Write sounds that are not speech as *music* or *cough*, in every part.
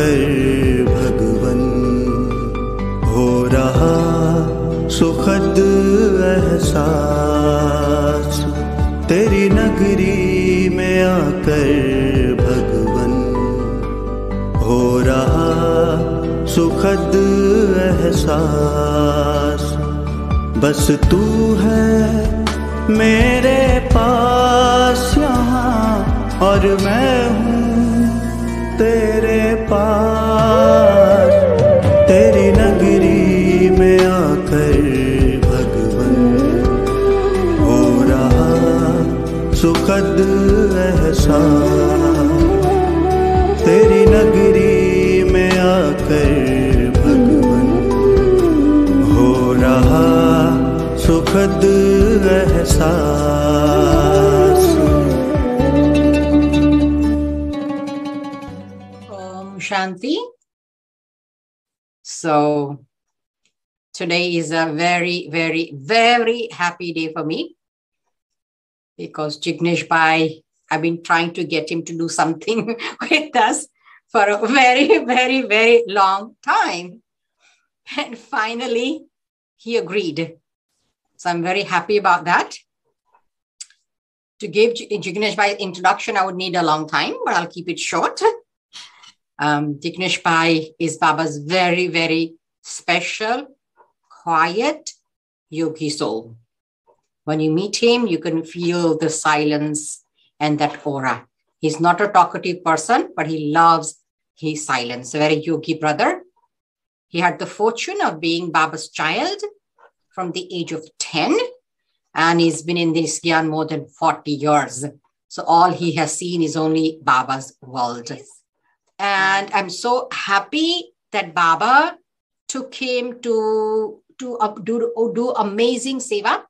fail Shanti. So today is a very, very, very happy day for me because Jignesh Bhai, I've been trying to get him to do something *laughs* with us for a very, very, very long time. And finally, he agreed. So I'm very happy about that. To give Jignesh Bhai introduction, I would need a long time, but I'll keep it short. Um, Jignesh Bhai is Baba's very, very special, quiet yogi soul. When you meet him, you can feel the silence and that aura. He's not a talkative person, but he loves his silence. A very yogi brother. He had the fortune of being Baba's child from the age of 10, and he's been in this gyan more than 40 years. So all he has seen is only Baba's world. And I'm so happy that Baba took him to, to uh, do, do amazing seva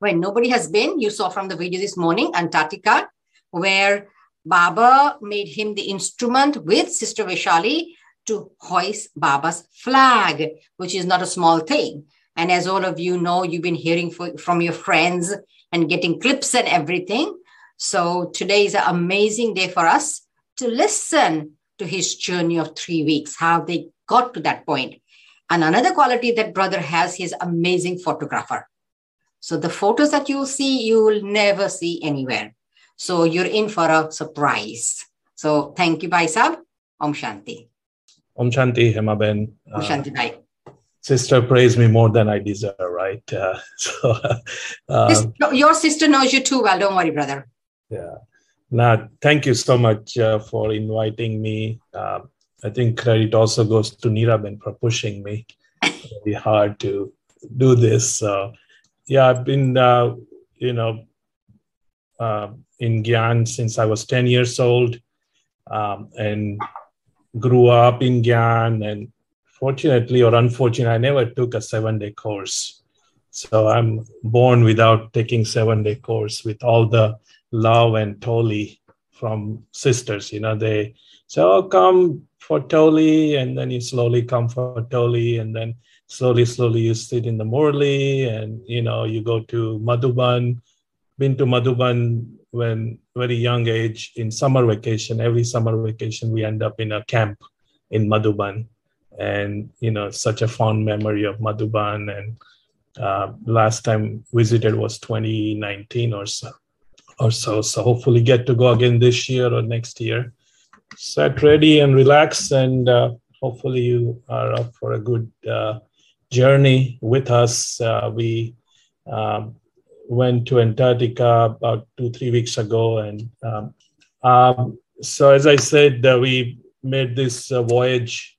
where nobody has been. You saw from the video this morning, Antarctica, where Baba made him the instrument with Sister Vaishali to hoist Baba's flag, which is not a small thing. And as all of you know, you've been hearing for, from your friends and getting clips and everything. So today is an amazing day for us to listen to his journey of three weeks, how they got to that point. And another quality that brother has, he's amazing photographer. So the photos that you see, you will never see anywhere. So you're in for a surprise. So thank you, Bhai Sab. Om Shanti. Om Shanti, Hemaben. Om Shanti Bhai. sister praised me more than I deserve, right? Uh, *laughs* so, uh, This- your sister knows you too well. Don't worry, brother. yeah. Now, thank you so much uh, for inviting me. Uh, I think credit also goes to Niraben for pushing me very hard to do this. So, yeah, I've been, uh, you know, uh, in Gyan since I was 10 years old um, and grew up in Gyan. And fortunately or unfortunately, I never took a seven day course. So I'm born without taking seven day course with all the love and toli from sisters. You know, they say, "Oh, come for toli," and then you slowly come for toli, and then slowly, slowly you sit in the Murli, and you know, you go to Madhuban. Been to Madhuban when very young age in summer vacation. Every summer vacation, we end up in a camp in Madhuban, and you know, such a fond memory of Madhuban. And uh, last time visited was 2019 or so or so. So hopefully get to go again this year or next year. Set ready and relax, and uh, hopefully you are up for a good uh, journey with us. Uh, we um, went to Antarctica about two three weeks ago, and um, um, so as I said, uh, we made this uh, voyage,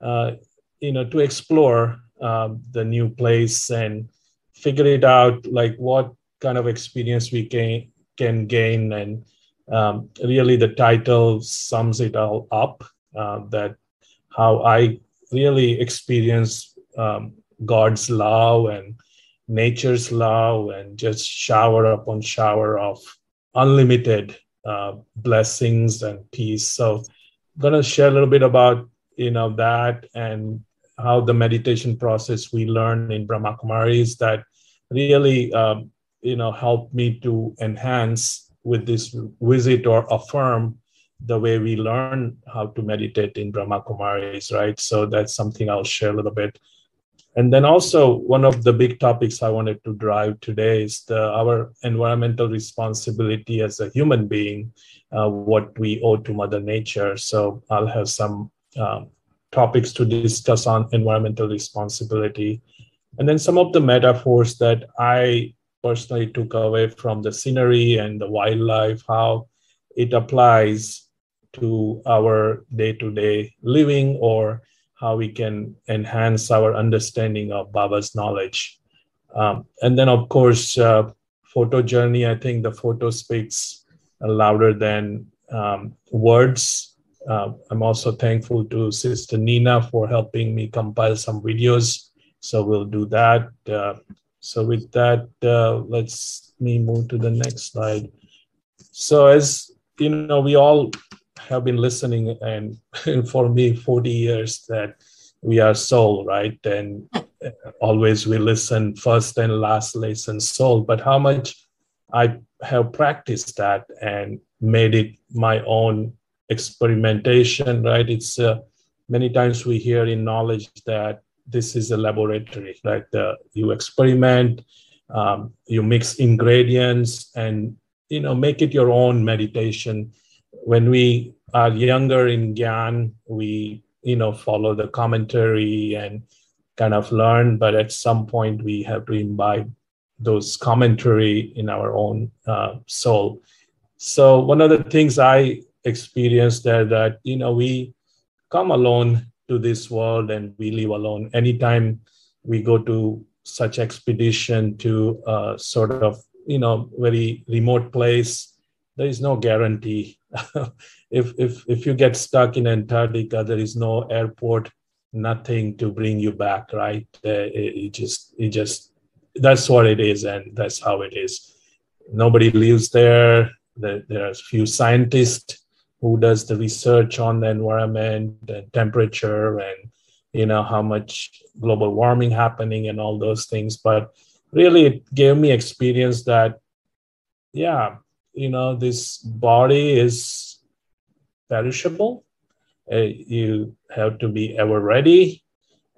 uh, you know, to explore um, the new place and figure it out, like what kind of experience we can can gain and um, really the title sums it all up uh, that how i really experience um, god's love and nature's love and just shower upon shower of unlimited uh, blessings and peace. So i'm going to share a little bit about you know that and how the meditation process we learn in brahma kumaris that really um, you know helped me to enhance with this visit or affirm the way we learn how to meditate in Brahma Kumaris, right? So that's something I'll share a little bit. And then also one of the big topics I wanted to drive today is the, our environmental responsibility as a human being, uh, what we owe to Mother Nature. So I'll have some um, topics to discuss on environmental responsibility. And then some of the metaphors that I personally took away from the scenery and the wildlife, how it applies to our day to day living or how we can enhance our understanding of Baba's knowledge. Um, and then, of course, uh, photo journey, I think the photo speaks louder than um, words. Uh, I'm also thankful to Sister Nina for helping me compile some videos. So we'll do that. Uh, so with that, uh, let's me move to the next slide. So as you know, we all have been listening and *laughs* for me 40 years that we are soul right? And always we listen first and last listen soul. But how much i have practiced that and made it my own experimentation right? It's uh, many times we hear in knowledge that this is a laboratory right you experiment um, you mix ingredients and you know make it your own meditation when we are younger in Gyan, we you know follow the commentary and kind of learn, but at some point we have to imbibe those commentary in our own uh, soul. So one of the things I experienced there that you know we come alone to this world and we live alone. Anytime we go to such expedition to a sort of you know very remote place, there is no guarantee *laughs* if if if you get stuck in Antarctica, there is no airport, nothing to bring you back, right? Uh, it, it just it just that's what it is, and that's how it is. Nobody lives there. There, there are few scientists who does the research on the environment and temperature and you know how much global warming happening and all those things. But really it gave me experience that yeah you know this body is perishable. Uh, you have to be ever ready.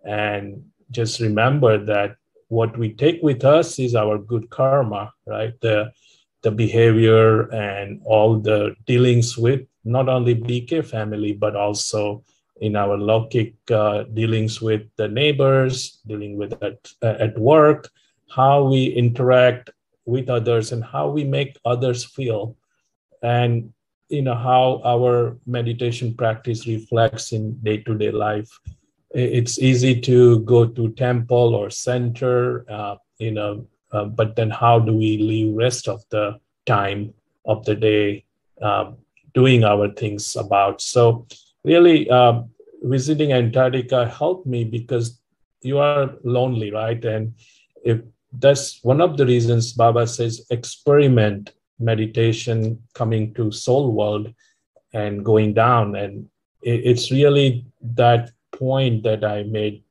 And just remember that what we take with us is our good karma right? The the behavior and all the dealings with not only bk family but also in our lokic uh, dealings with the neighbors dealing with at, uh, at work how we interact with others and how we make others feel. And you know how our meditation practice reflects in day-to-day life. It's easy to go to temple or center uh, you know uh, but then how do we live rest of the time of the day um, doing our things about so really uh, visiting antarctica helped me because you are lonely right and if that's one of the reasons Baba says experiment meditation coming to soul world and going down. And it's really that point that I made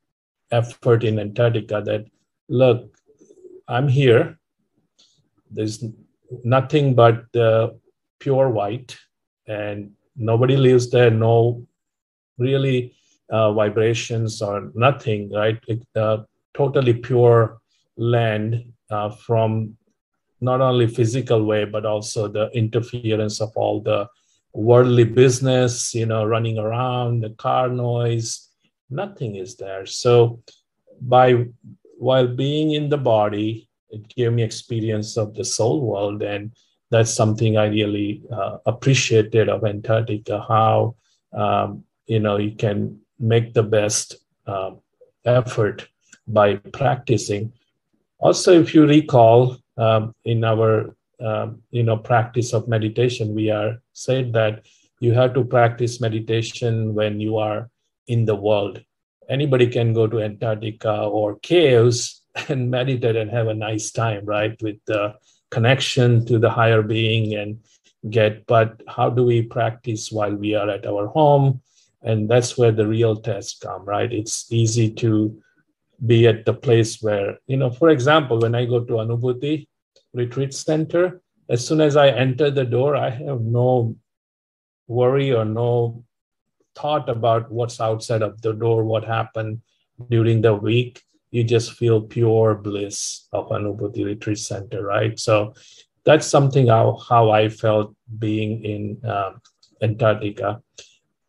effort in Antarctica that look, I'm here. There's nothing but uh, pure white, and nobody lives there. No, really uh, vibrations or nothing. Right? It, uh, totally pure land uh, from not only physical way but also the interference of all the worldly business you know running around the car noise nothing is there so by while being in the body it gave me experience of the soul world and that's something i really uh, appreciated of antarctica how um, you know you can make the best uh, effort by practicing also, if you recall, um, in our um, you know practice of meditation, we are said that you have to practice meditation when you are in the world. Anybody can go to Antarctica or caves *laughs* and meditate and have a nice time, right? With the connection to the higher being and get. But how do we practice while we are at our home? And that's where the real tests come, right? It's easy to be at the place where, you know, for example, when I go to Anubhuti Retreat Center, as soon as I enter the door, I have no worry or no thought about what's outside of the door, what happened during the week. You just feel pure bliss of Anubhuti Retreat Center, right? So that's something how, how I felt being in uh, Antarctica.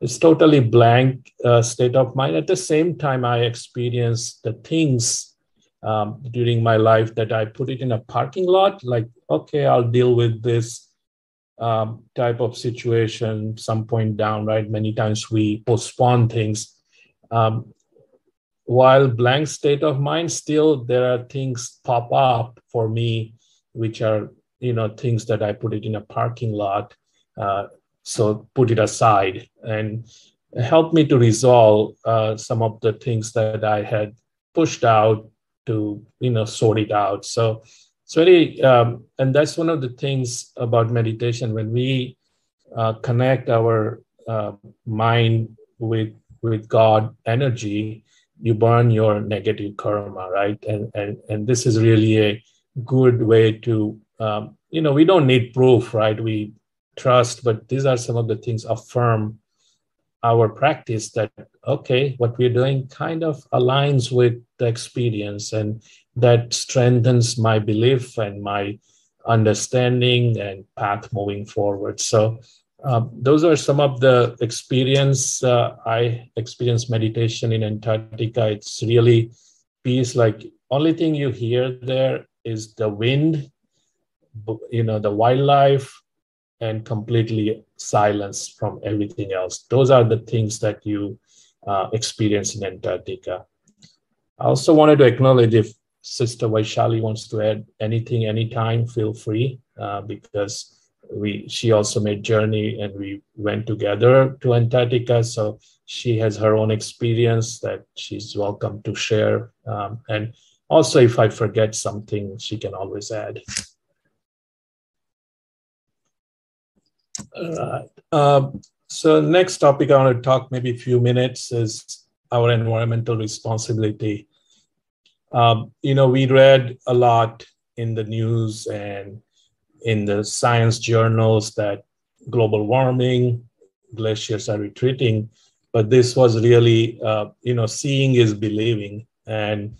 It's totally blank uh, state of mind. At the same time, I experienced the things um, during my life that I put it in a parking lot, like, okay, I'll deal with this um, type of situation some point down, right? Many times we postpone things. Um, while blank state of mind, still there are things pop up for me, which are, you know, things that I put it in a parking lot. Uh, so put it aside and help me to resolve uh, some of the things that I had pushed out to, you know, sort it out. So it's very, um, and that's one of the things about meditation when we uh, connect our uh, mind with with God energy, you burn your negative karma, right? And and and this is really a good way to, um, you know, we don't need proof, right? We trust, but these are some of the things affirm our practice that okay what we're doing kind of aligns with the experience and that strengthens my belief and my understanding and path moving forward. So um, those are some of the experience uh, I experienced meditation in Antarctica. It's really peace. Like only thing you hear there is the wind, you know, the wildlife, and completely silence from everything else. Those are the things that you uh, experience in Antarctica. I also wanted to acknowledge if Sister Vaishali wants to add anything anytime, feel free uh, because we she also made journey and we went together to Antarctica. So she has her own experience that she's welcome to share. Um, and also, if I forget something, she can always add. All right. Um, so next topic I want to talk maybe a few minutes is our environmental responsibility um, you know, we read a lot in the news and in the science journals that global warming, glaciers are retreating, but this was really, uh, you know, seeing is believing. And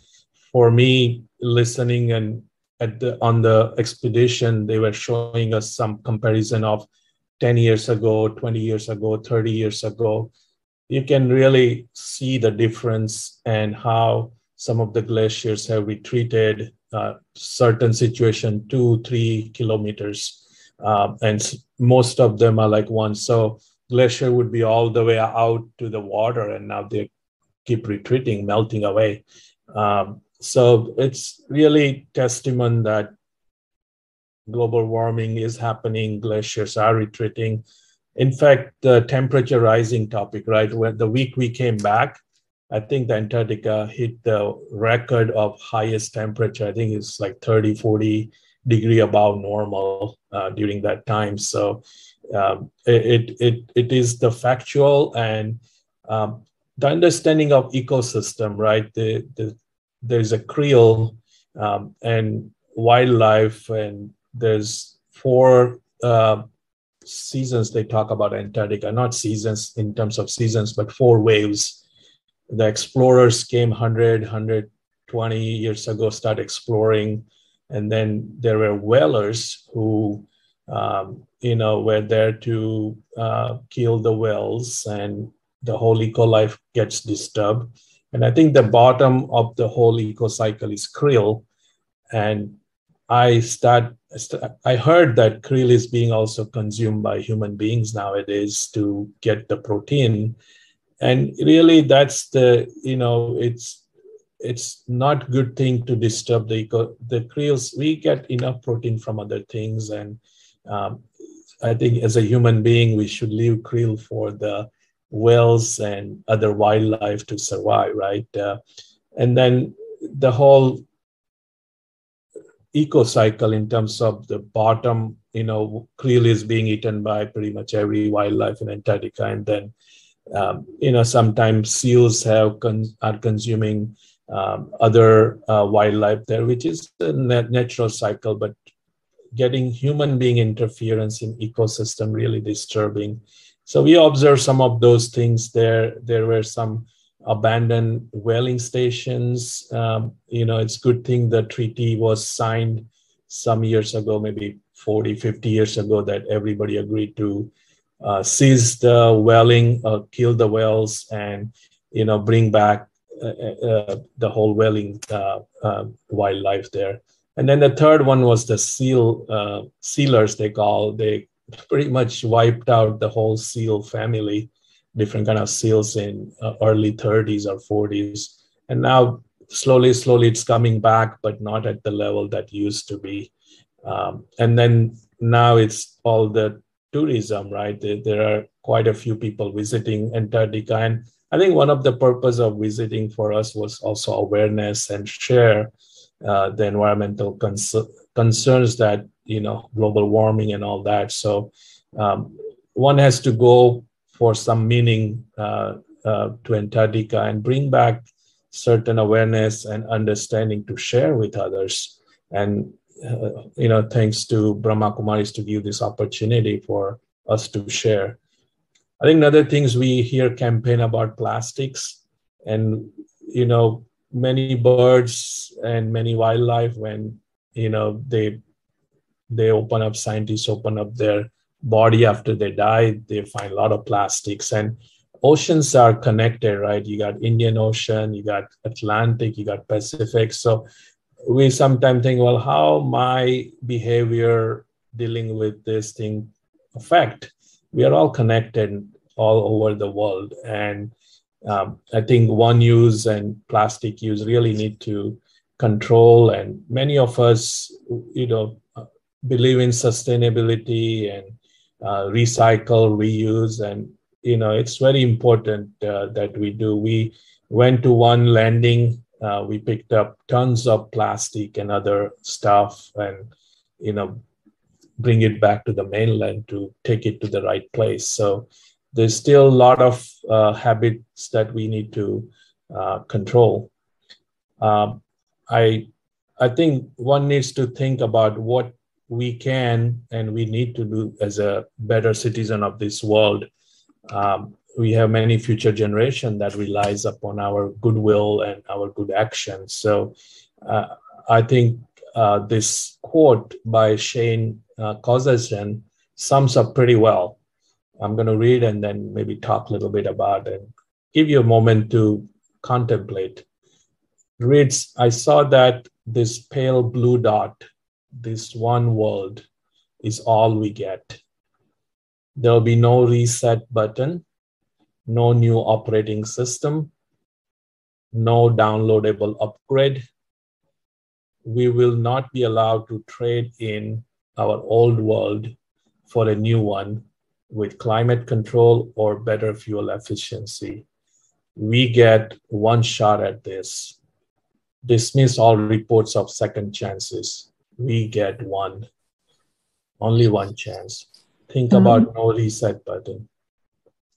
for me, listening and at the, on the expedition, they were showing us some comparison of 10 years ago, 20 years ago, 30 years ago. You can really see the difference and how some of the glaciers have retreated uh, certain situation two three kilometers uh, and most of them are like one. So glacier would be all the way out to the water and now they keep retreating melting away. Um, so it's really testament that global warming is happening glaciers are retreating. In fact the temperature rising topic right when the week we came back I think the Antarctica hit the record of highest temperature. I think it's like 30, 40 degree above normal uh, during that time. So um, it, it, it is the factual and um, the understanding of ecosystem, right? The, the, there's a krill um, and wildlife, and there's four uh, seasons they talk about Antarctica, not seasons in terms of seasons, but four waves the explorers came 100 120 years ago start exploring. And then there were whalers who um, you know were there to uh, kill the whales and the whole eco life gets disturbed. And i think the bottom of the whole eco cycle is krill. And i start i heard that krill is being also consumed by human beings nowadays to get the protein and really that's the you know it's it's not good thing to disturb the eco the krills we get enough protein from other things. And um, i think as a human being we should leave krill for the whales and other wildlife to survive right? Uh, and then the whole eco cycle in terms of the bottom you know krill is being eaten by pretty much every wildlife in antarctica. And then um, you know, sometimes seals have con- are consuming um, other uh, wildlife there, which is a natural cycle. But getting human being interference in ecosystem really disturbing. So we observed some of those things there. There were some abandoned whaling stations. Um, you know, it's good thing the treaty was signed some years ago, maybe 40, 50 years ago, that everybody agreed to uh, seize the whaling, uh, kill the whales, and you know bring back uh, uh the whole whaling uh, uh, wildlife there. And then the third one was the seal sealers. They call they pretty much wiped out the whole seal family, different kind of seals in early 30s or 40s, and now slowly, slowly it's coming back, but not at the level that used to be. Um, and then now it's all the tourism, right? There, are quite a few people visiting Antarctica. And I think one of the purpose of visiting for us was also awareness and share uh, the environmental cons- concerns that, you know, global warming and all that. So um, one has to go for some meaning uh, uh, to Antarctica and bring back certain awareness and understanding to share with others. And uh, you know, thanks to Brahma Kumaris to give this opportunity for us to share. I think another things we hear campaign about plastics, and you know, many birds and many wildlife when you know they they open up scientists open up their body after they die they find a lot of plastics. And oceans are connected right? You got indian ocean you got atlantic you got pacific. So we sometimes think, well, how my behavior dealing with this thing affect? We are all connected all over the world, and um, I think one use and plastic use really need to control. And many of us, you know, believe in sustainability and uh, recycle, reuse, and you know, it's very important uh, that we do. We went to one landing uh, we picked up tons of plastic and other stuff and you know bring it back to the mainland to take it to the right place. So there's still a lot of uh, habits that we need to uh, control. Um, i i think one needs to think about what we can and we need to do as a better citizen of this world. Um, we have many future generation that relies upon our goodwill and our good actions. So uh, I think uh, this quote by Shane uh, sums up pretty well. I'm going to read and then maybe talk a little bit about it. Give you a moment to contemplate. Reads, I saw that this pale blue dot, this one world, is all we get. There will be no reset button no new operating system, no downloadable upgrade. We will not be allowed to trade in our old world for a new one with climate control or better fuel efficiency. We get one shot at this. Dismiss all reports of second chances. We get one, only one chance. Think mm-hmm. about no reset button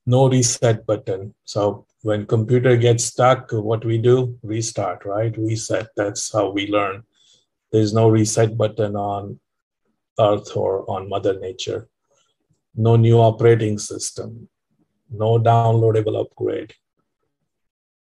no reset button. So when computer gets stuck, what we do? Restart, right? Reset. That's how we learn. There's no reset button on Earth or on Mother Nature. No new operating system. No downloadable upgrade.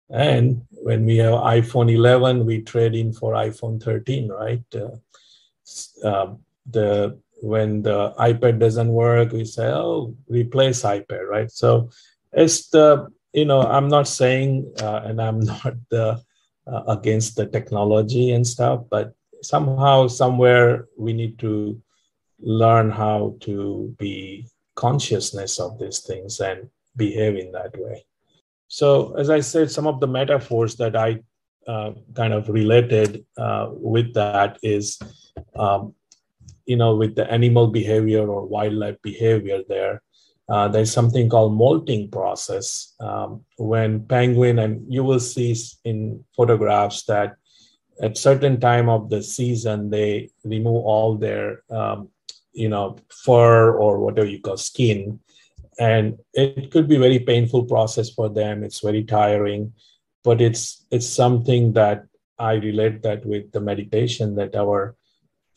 And when we have iPhone 11, we trade in for iPhone 13, right? Uh, uh, the when the ipad doesn't work we say oh replace ipad right? So it's the you know i'm not saying uh, and i'm *laughs* not the, uh, against the technology and stuff but somehow somewhere we need to learn how to be consciousness of these things and behave in that way. So as i said some of the metaphors that i uh, kind of related uh, with that is um, you know, with the animal behavior or wildlife behavior there, uh, there's something called molting process. Um, when penguin, and you will see in photographs that at certain time of the season, they remove all their, um, you know, fur or whatever you call skin. And it could be very painful process for them. It's very tiring, but it's it's something that I relate that with the meditation that our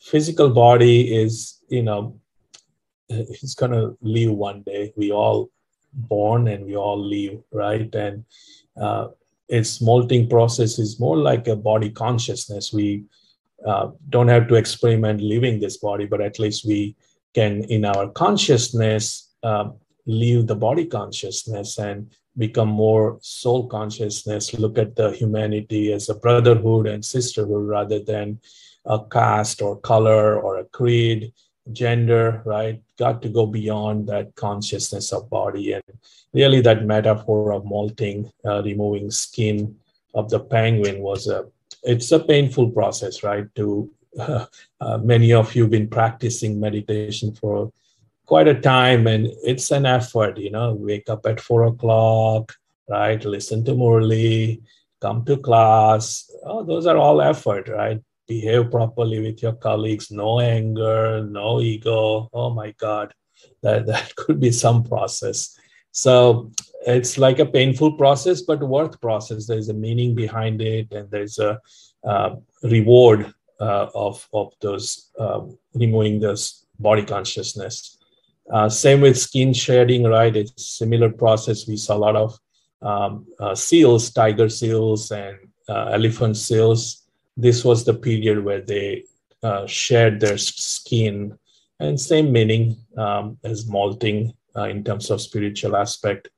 physical body is, you know, it's going to leave one day. We all born and we all leave, right? And uh, its molting process is more like a body consciousness. We uh, don't have to experiment leaving this body, but at least we can, in our consciousness, uh, leave the body consciousness and become more soul consciousness. Look at the humanity as a brotherhood and sisterhood rather than a caste or color or a creed, gender, right? Got to go beyond that consciousness of body. And really, that metaphor of molting, uh, removing skin of the penguin was a it's a painful process, right? To uh, *laughs* uh, many of you been practicing meditation for quite a time, and it's an effort. You know, wake up at four o'clock, right? Listen to Murli, come to class. Oh, those are all effort, right? Behave properly with your colleagues. No anger, no ego. Oh my God, that *laughs* that could be some process. So it's like a painful process, but worth process. There's a meaning behind it, and there's a uh, reward uh, of of those um, removing this body consciousness. Uh, same with skin shedding, right? It's similar process. We saw a lot of um, uh, seals, tiger seals, and uh, elephant seals. This was the period where they uh, shed their skin, and same meaning um, as molting in terms of spiritual aspect.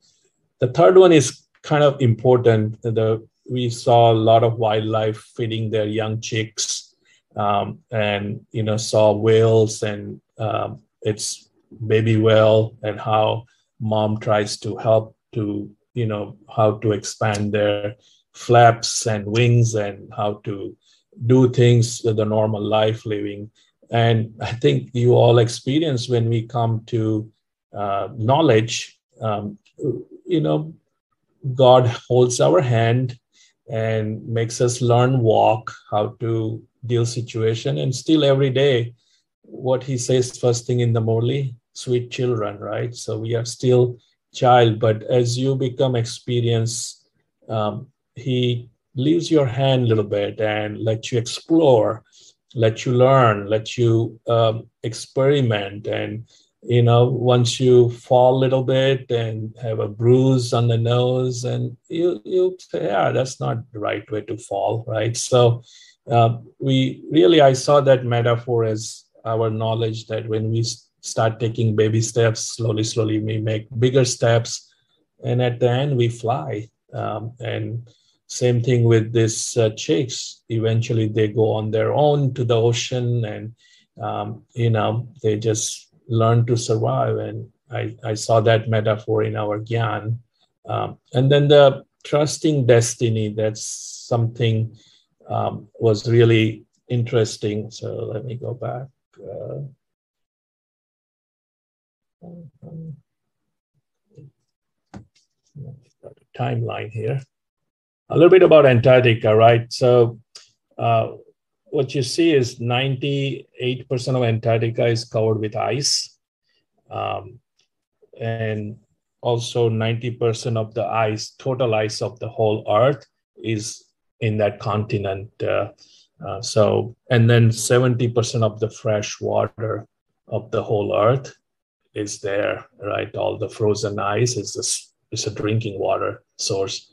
The third one is kind of important. The we saw a lot of wildlife feeding their young chicks, um, and you know saw whales and um, its baby whale and how mom tries to help to you know how to expand their flaps and wings and how to do things the normal life living and i think you all experience when we come to uh, knowledge um, you know, God holds our hand and makes us learn walk, how to deal situation, and still every day, what He says first thing in the morning, sweet children, right? So we are still child, but as you become experience, um, He leaves your hand a little bit and let you explore, let you learn, let you um, experiment. And you know once you fall a little bit and have a bruise on the nose and you you say yeah that's not the right way to fall right? So uh, we really i saw that metaphor as our knowledge that when we start taking baby steps slowly slowly we make bigger steps and at the end we fly um, and same thing with these uh, chicks eventually they go on their own to the ocean and um, you know they just learn to survive. And I, I saw that metaphor in our Gyan. Um, and then the trusting destiny, that's something um, was really interesting. So let me go back. Uh, timeline here. A little bit about Antarctica, right? So uh, what you see is 98% of Antarctica is covered with ice. Um, and also 90% of the ice, total ice of the whole Earth is in that continent. Uh, uh, so, and then 70% of the fresh water of the whole Earth is there, right? All the frozen ice is a, is a drinking water source.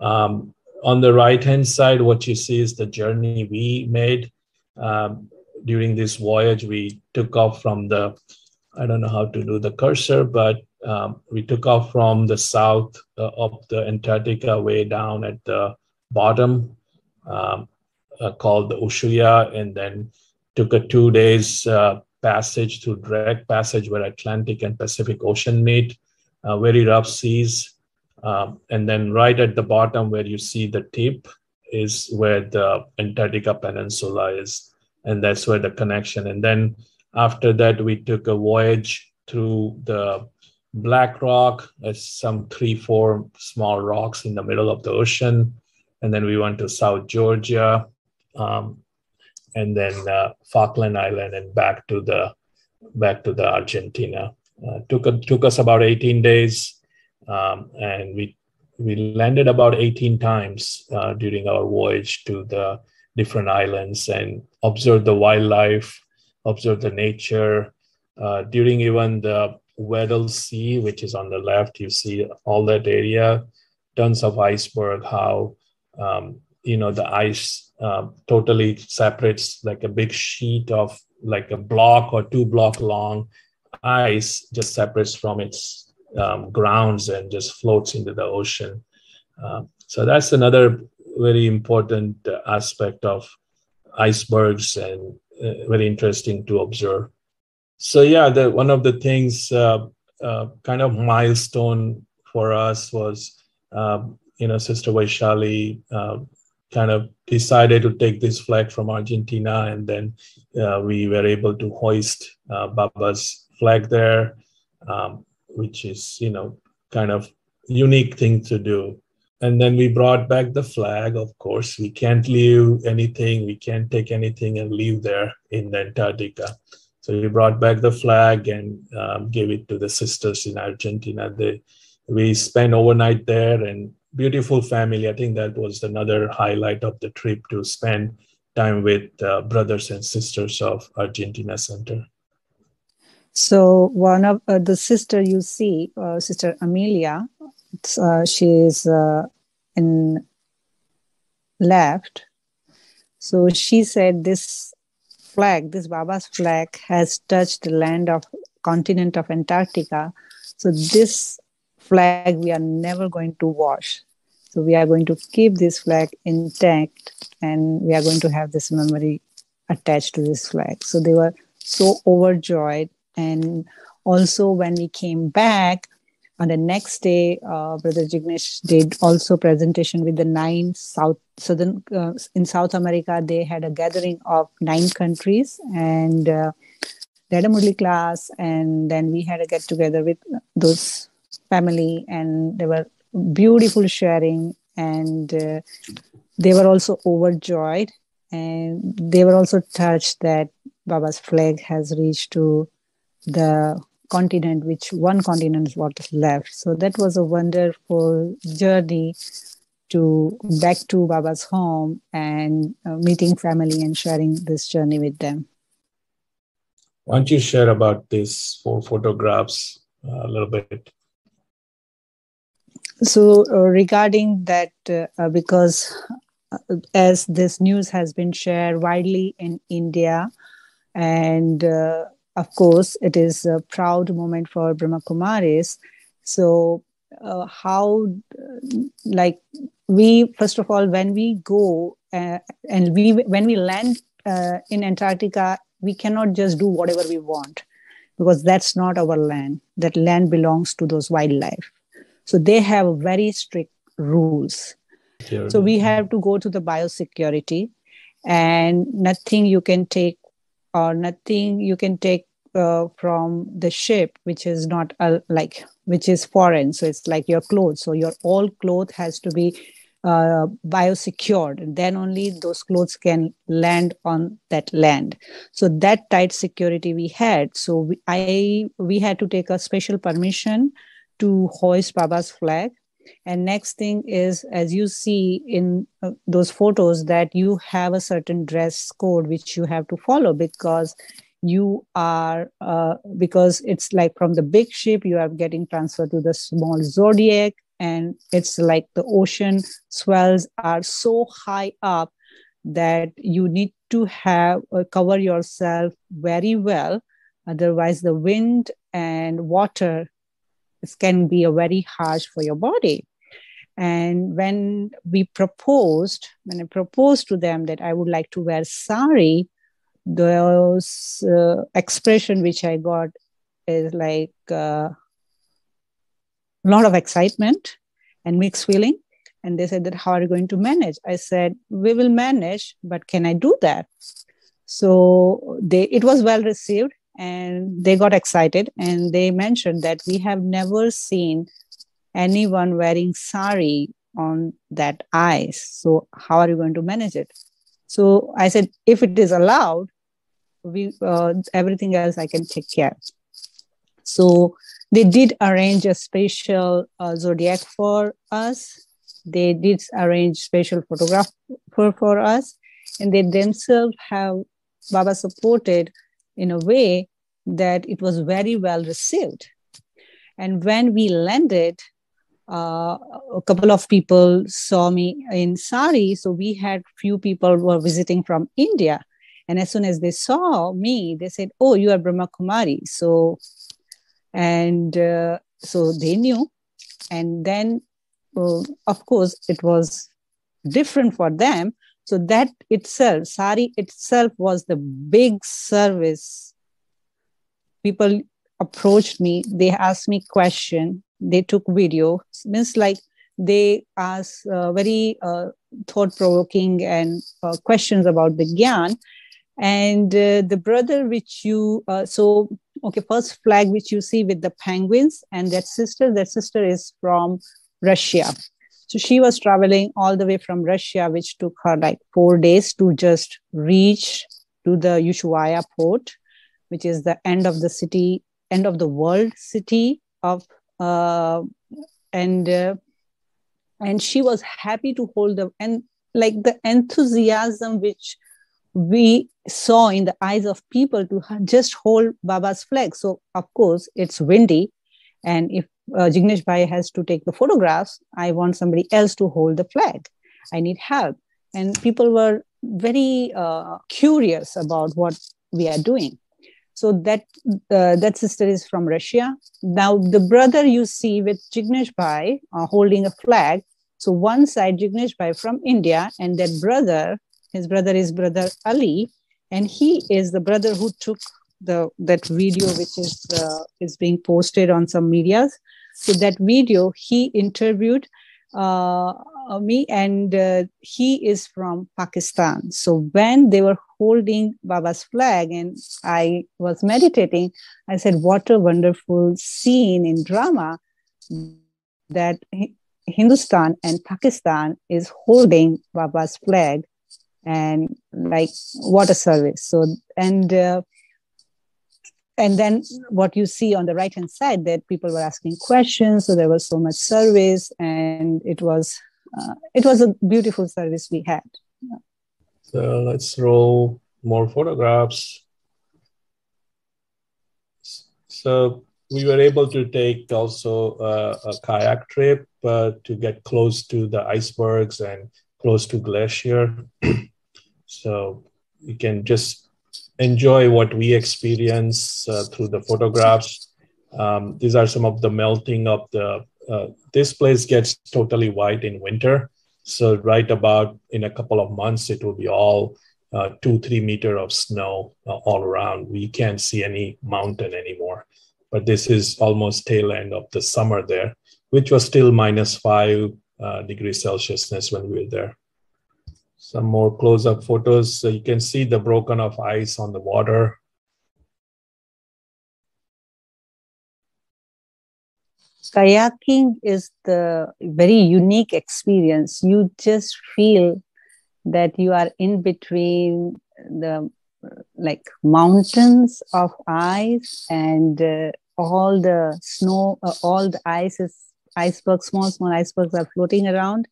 Um, on the right hand side, what you see is the journey we made um, during this voyage. We took off from the, I don't know how to do the cursor, but um, we took off from the south uh, of the Antarctica way down at the bottom, um, uh, called the Ushuaia, and then took a two days uh, passage through Drake Passage where Atlantic and Pacific Ocean meet, uh, very rough seas. Um, and then right at the bottom where you see the tip is where the Antarctica Peninsula is. And that's where the connection. And then after that, we took a voyage through the Black Rock, There's some three, four small rocks in the middle of the ocean. And then we went to South Georgia, um, and then uh, Falkland Island, and back to the back to the Argentina. Uh, took took us about 18 days um, and we we landed about 18 times uh, during our voyage to the different islands and observed the wildlife, observed the nature. Uh, during even the Weddell Sea, which is on the left. You see all that area, tons of iceberg. How um, you know the ice uh, totally separates like a big sheet of like a block or two block long ice just separates from its um, grounds and just floats into the ocean. Uh, so that's another very important uh, aspect of icebergs and uh, very interesting to observe. So yeah, the, one of the things uh, uh, kind of milestone for us was, um, you know, Sister Vaishali uh, kind of decided to take this flag from Argentina, and then uh, we were able to hoist uh, Baba's flag there, um, which is you know kind of unique thing to do. And then we brought back the flag. Of course, we can't leave anything. We can't take anything and leave there in Antarctica. So we brought back the flag and um, gave it to the sisters in Argentina. They, we spent overnight there and beautiful family. I think that was another highlight of the trip to spend time with uh, brothers and sisters of Argentina Center. So one of uh, the sister you see, uh, Sister Amelia, uh, she is uh, in left. So she said this flag, this Baba's flag, has touched the land of continent of Antarctica. So this flag we are never going to wash. So we are going to keep this flag intact, and we are going to have this memory attached to this flag. So they were so overjoyed, and also when we came back, on the next day, uh, Brother Jignesh did also presentation with the nine South Southern uh, in South America. They had a gathering of nine countries, and uh, they had a Murli class, and then we had a get together with those family, and they were beautiful sharing, and uh, they were also overjoyed, and they were also touched that Baba's flag has reached to the continent, which one continent is what is left. So that was a wonderful journey to back to Baba's home and uh, meeting family and sharing this journey with them. Why don't you share about these four photographs uh, a little bit? So, uh, regarding that, uh, uh, because uh, as this news has been shared widely in India, and of course, it is a proud moment for Brahma Kumaris. So, uh, how, like, we first of all, when we go uh, and we when we land uh, in Antarctica, we cannot just do whatever we want because that's not our land. That land belongs to those wildlife. So they have very strict rules. So we have to go to the biosecurity, and nothing you can take or nothing you can take uh, from the ship which is not uh, like which is foreign. So it's like your clothes. So your all clothes has to be uh, biosecured. And then only those clothes can land on that land. So that tight security we had. So we, i we had to take a special permission to hoist baba's flag and next thing is as you see in uh, those photos that you have a certain dress code which you have to follow because you are uh, because it's like from the big ship you are getting transferred to the small zodiac and it's like the ocean swells are so high up that you need to have uh, cover yourself very well. Otherwise the wind and water can be a very harsh for your body. And when we proposed when i proposed to them that i would like to wear sari those uh, expression which i got is like a uh, lot of excitement and mixed feeling. And they said that how are you going to manage? I said we will manage but can i do that? So they it was well received and they got excited and they mentioned that we have never seen anyone wearing sari on that ice so how are you going to manage it? So i said if it is allowed we uh, everything else i can take care. So they did arrange a special uh, zodiac for us. They did arrange special photograph for, for us. And they themselves have baba supported in a way that it was very well received And when we landed, uh, a couple of people saw me in sari. So we had few people who were visiting from India. And as soon as they saw me, they said, "Oh, you are Brahma Kumari." So, and uh, so they knew. And then, uh, of course, it was different for them. So that itself, sari itself, was the big service. People approached me. They asked me question. They took video. Means like they asked uh, very uh, thought provoking and uh, questions about the gyan and uh, the brother which you uh, so okay first flag which you see with the penguins and that sister that sister is from russia so she was traveling all the way from russia which took her like four days to just reach to the ushuaia port which is the end of the city end of the world city of uh, and uh, and she was happy to hold them and like the enthusiasm which we saw in the eyes of people to just hold Baba's flag. So, of course, it's windy. And if uh, Jignesh Bhai has to take the photographs, I want somebody else to hold the flag. I need help. And people were very uh, curious about what we are doing. So that uh, that sister is from Russia. Now the brother you see with Jignesh Bhai uh, holding a flag. So one side Jignesh Bhai from India, and that brother his brother is brother Ali, and he is the brother who took the that video, which is uh, is being posted on some medias. So that video, he interviewed uh, me, and uh, he is from Pakistan. So when they were holding Baba's flag, and I was meditating, I said, "What a wonderful scene in drama that." Hindustan and Pakistan is holding Baba's flag and like water service so and uh, and then what you see on the right hand side that people were asking questions so there was so much service and it was uh, it was a beautiful service we had. So let's roll more photographs. So we were able to take also a kayak trip uh, to get close to the icebergs and close to glacier. *clears throat* So you can just enjoy what we experience uh, through the photographs. Um, these are some of the melting of the. Uh, this place gets totally white in winter. So right about in a couple of months, it will be all uh, two, three meter of snow uh, all around. We can't see any mountain anymore. But this is almost tail end of the summer there, which was still minus five uh, degrees Celsiusness when we were there some more close-up photos. So you can see the broken off ice on the water. Kayaking is the very unique experience. You just feel that you are in between the like mountains of ice and uh, all the snow, uh, all the ice is icebergs, small, small icebergs are floating around.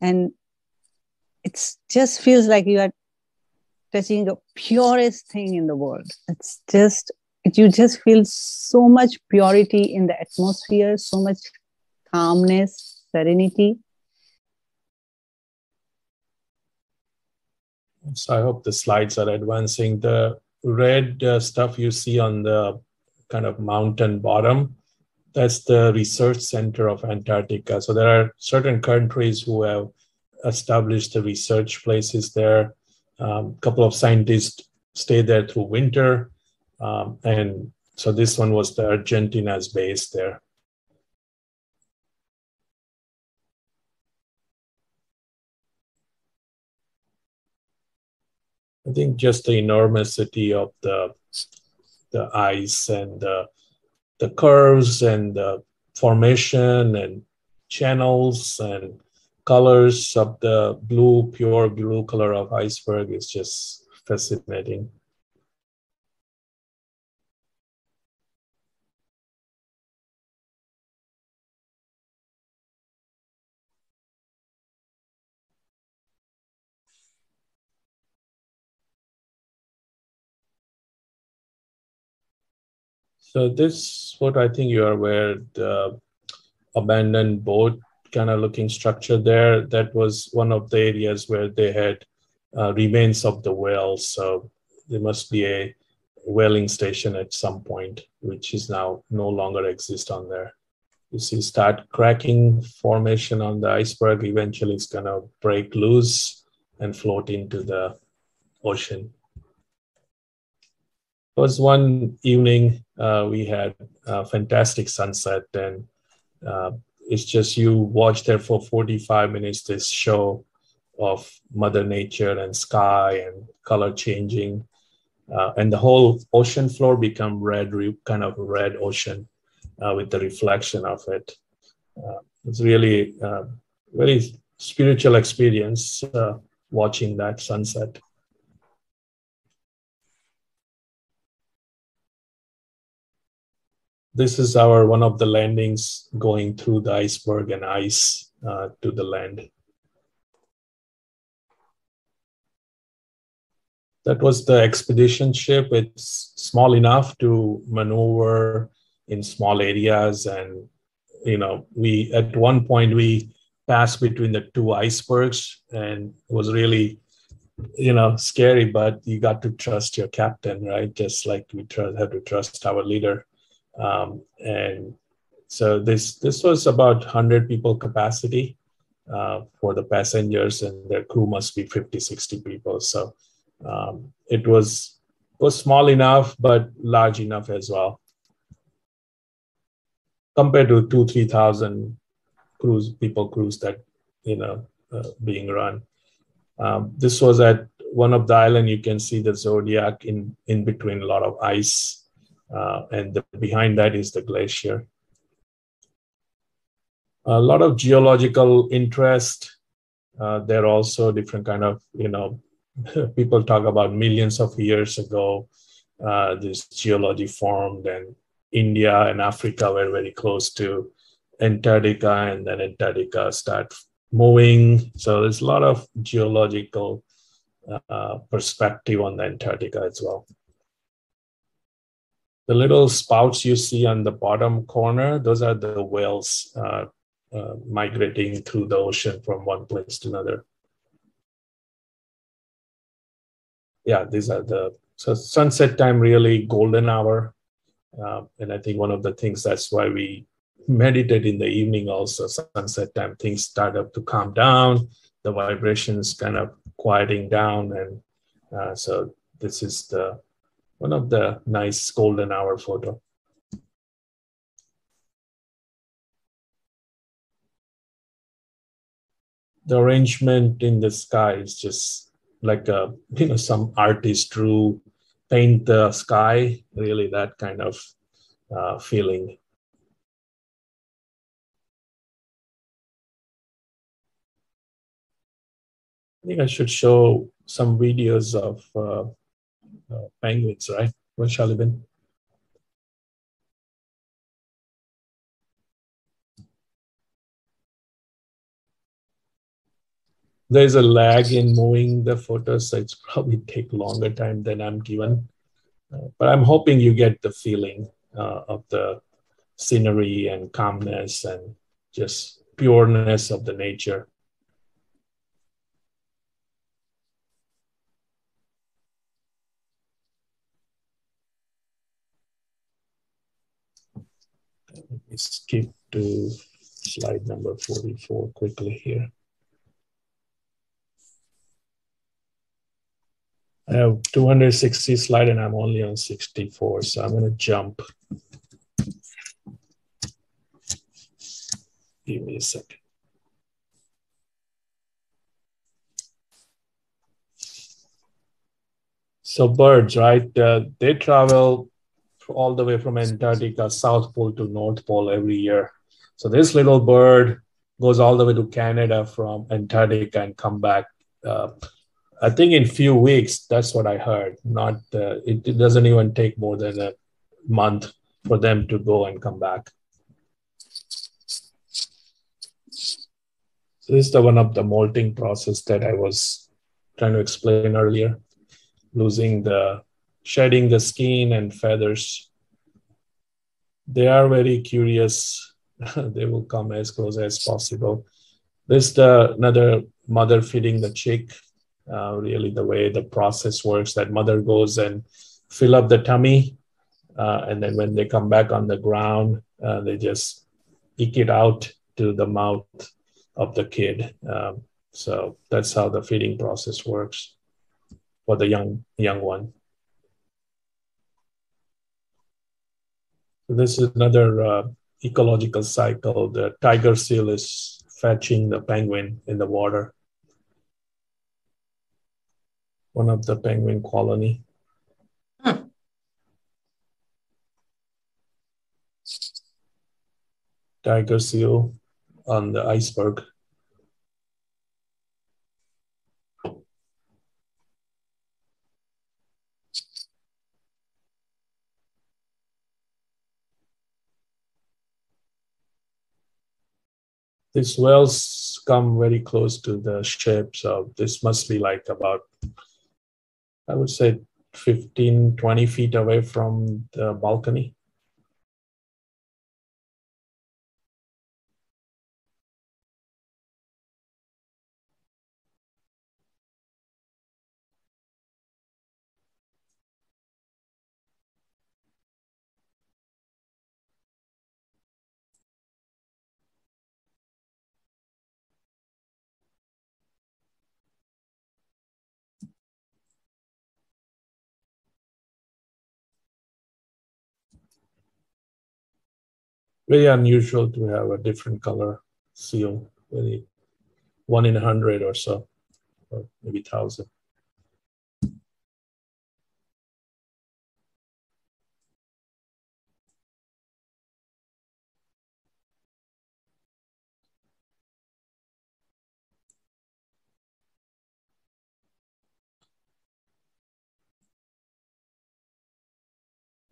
And it just feels like you are touching the purest thing in the world. It's just you just feel so much purity in the atmosphere, so much calmness, serenity. So I hope the slides are advancing. The red uh, stuff you see on the kind of mountain bottom, that's the research center of Antarctica. So there are certain countries who have established the research places there. A um, couple of scientists stayed there through winter. Um, and so this one was the Argentina's base there. I think just the enormity of the the ice and the, the curves and the formation and channels and colors of the blue, pure blue color of iceberg is just fascinating. So this photo, I think you are aware, the abandoned boat kind of looking structure there. That was one of the areas where they had uh, remains of the whales. So there must be a whaling station at some point, which is now no longer exist on there. You see, start cracking formation on the iceberg. Eventually, it's gonna break loose and float into the ocean. It was one evening uh, we had a fantastic sunset, and uh, it's just you watch there for 45 minutes this show of Mother Nature and sky and color changing uh, and the whole ocean floor become red, kind of red ocean uh, with the reflection of it. Uh, it's really uh, very spiritual experience uh, watching that sunset. This is our one of the landings going through the iceberg and ice uh, to the land. that was the expedition ship. It's small enough to maneuver in small areas, and you know, we at one point we passed between the two icebergs, and it was really, you know, scary. But you got to trust your captain, right? Just like we tr- had to trust our leader, um, and so this this was about 100 people capacity uh, for the passengers and their crew must be 50 60 people so um, it was was small enough but large enough as well compared to two three thousand cruise people cruise that you know uh, being run. Um, this was at one of the island. You can see the zodiac in in between a lot of ice, uh, and the, behind that is the glacier. A lot of geological interest. Uh, there are also different kind of you know *laughs* people talk about millions of years ago, uh, this geology formed, and India and Africa were very close to Antarctica, and then Antarctica start moving. So there's a lot of geological uh, perspective on the Antarctica as well. The little spouts you see on the bottom corner, those are the whales uh, uh migrating through the ocean from one place to another. yeah, these are the so sunset time really golden hour, uh, and I think one of the things that's why we meditate in the evening also sunset time things start up to calm down the vibrations kind of quieting down and uh, so this is the one of the nice golden hour photo. The arrangement in the sky is just like a, you know some artist drew paint the sky. Really that kind of uh, feeling. I think I should show some videos of uh, uh, penguins, right? What shall it be? there's a lag in moving the photos, so it's probably take longer time than I'm given. Uh, but I'm hoping you get the feeling uh, of the scenery and calmness and just pureness of the nature. Let me skip to slide number 44 quickly here. I have 260 slide and I'm only on 64, so I'm gonna jump. Give me a second. So birds, right? Uh, they travel all the way from Antarctica, South Pole to North Pole every year. So this little bird goes all the way to Canada from Antarctica and come back uh, I think in few weeks, that's what I heard. Not uh, it, it, doesn't even take more than a month for them to go and come back. So this is the one of the molting process that I was trying to explain earlier, losing the shedding the skin and feathers. they are very curious. *laughs* they will come as close as possible. This the another mother feeding the chick. Uh, really, the way the process works, that mother goes and fill up the tummy, uh, and then when they come back on the ground, uh, they just eke it out to the mouth of the kid. Um, so that's how the feeding process works for the young young one. This is another uh, ecological cycle. The tiger seal is fetching the penguin in the water. One of the penguin colony. Hmm. Tiger seal on the iceberg. These wells come very close to the ship. So this must be like about, I would say 15, 20 feet away from the balcony. Very unusual to have a different color seal, very one in a hundred or so, or maybe thousand.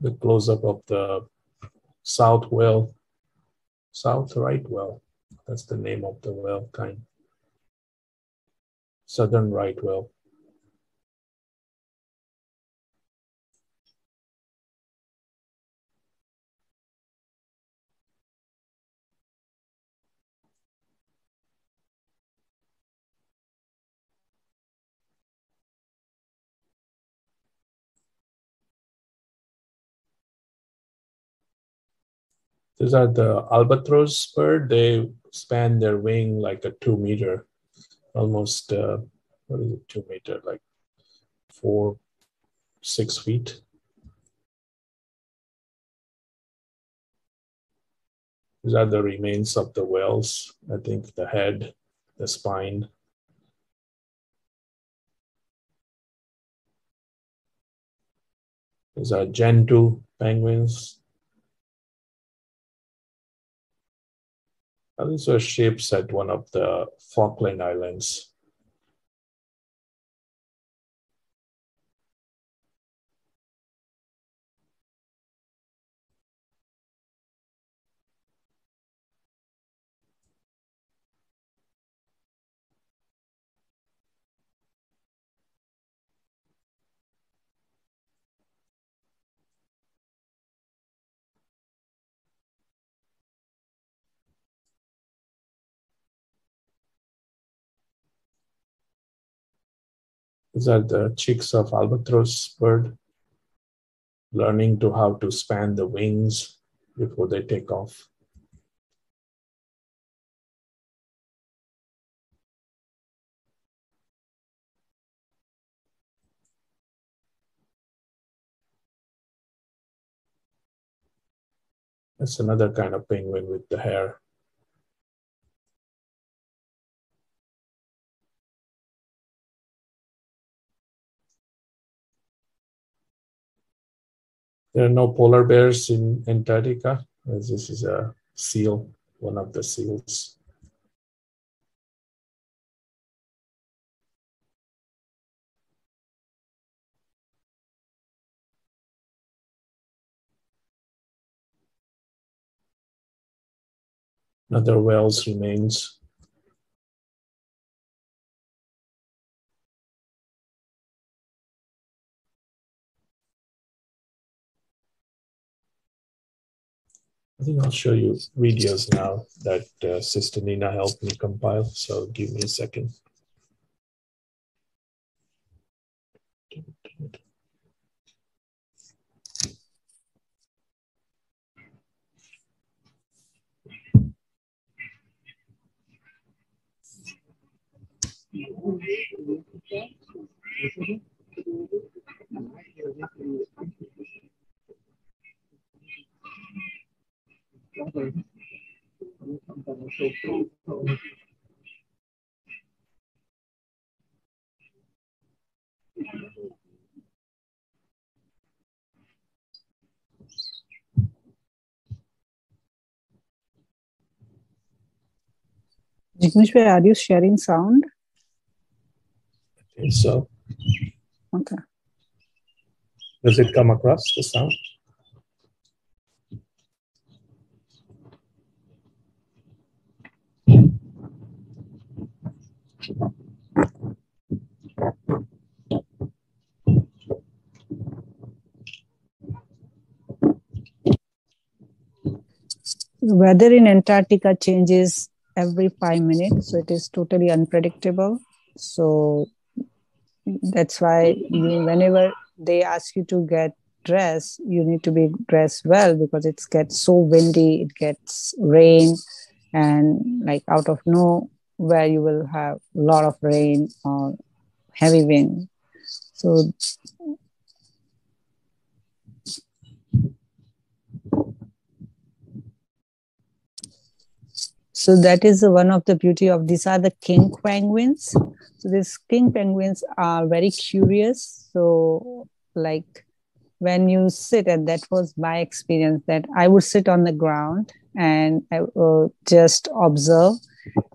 The close up of the south whale South right whale. That's the name of the whale kind. Southern right whale. These are the albatross bird. They span their wing like a two meter, almost, uh, what is it, two meter, like four, six feet. These are the remains of the whales. I think the head, the spine. These are gentoo penguins. These were ships at one of the Falkland Islands. These are the chicks of albatross bird, learning to how to span the wings before they take off. That's another kind of penguin with the hair. There are no polar bears in Antarctica, this is a seal, one of the seals. Another whale's remains. I think I'll show you videos now that uh, Sister Nina helped me compile. So give me a second. Jignesh, are you sharing sound? I think so. Okay. Does it come across the sound? Weather in Antarctica changes every five minutes, so it is totally unpredictable. So that's why you, whenever they ask you to get dressed, you need to be dressed well because it gets so windy, it gets rain, and like out of nowhere, you will have a lot of rain or heavy wind. So So that is one of the beauty of these are the king penguins. So these king penguins are very curious. So like when you sit, and that was my experience that I would sit on the ground and I would just observe.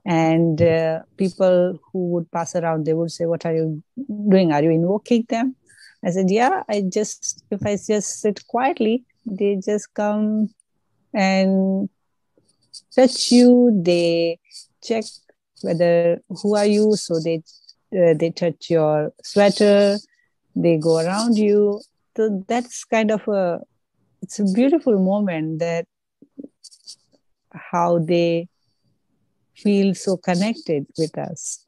And uh, people who would pass around, they would say, "What are you doing? Are you invoking them?" I said, "Yeah. I just if I just sit quietly, they just come and touch you they check whether who are you so they uh, they touch your sweater they go around you so that's kind of a it's a beautiful moment that how they feel so connected with us.